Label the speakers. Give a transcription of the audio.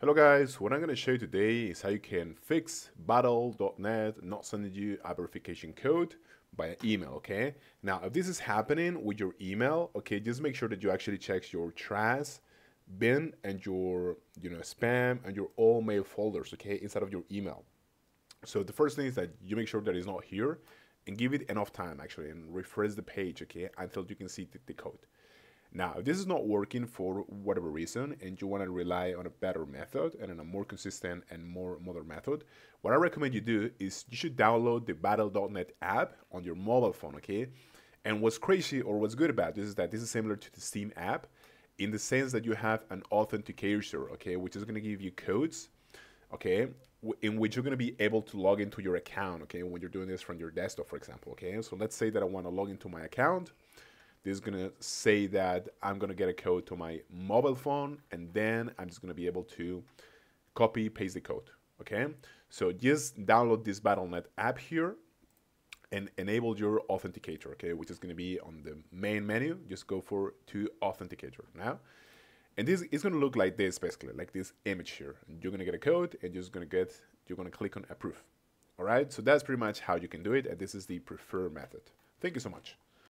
Speaker 1: Hello guys, what I'm going to show you today is how you can fix Battle.net not sending you a verification code by email, okay? Now, if this is happening with your email, okay, just make sure that you actually check your trash bin and your, you know, spam and your all mail folders, okay, inside of your email. So the first thing is that you make sure that it's not here and give it enough time actually and refresh the page, okay, until you can see the, the code. Now, if this is not working for whatever reason and you want to rely on a better method and on a more consistent and more modern method, what I recommend you do is you should download the Battle.net app on your mobile phone, okay? And what's crazy or what's good about this is that this is similar to the Steam app in the sense that you have an authenticator, okay, which is going to give you codes, okay, in which you're going to be able to log into your account, okay, when you're doing this from your desktop, for example, okay? So let's say that I want to log into my account this is gonna say that I'm gonna get a code to my mobile phone and then I'm just gonna be able to copy paste the code okay? So just download this battle.net app here and enable your authenticator okay which is to be on the main menu. Just go for to authenticator now. And this is to look like this basically like this image here. You're going to get a code and you're just to get you're to click on approve all right? So that's pretty much how you can do it and this is the preferred method. Thank you so much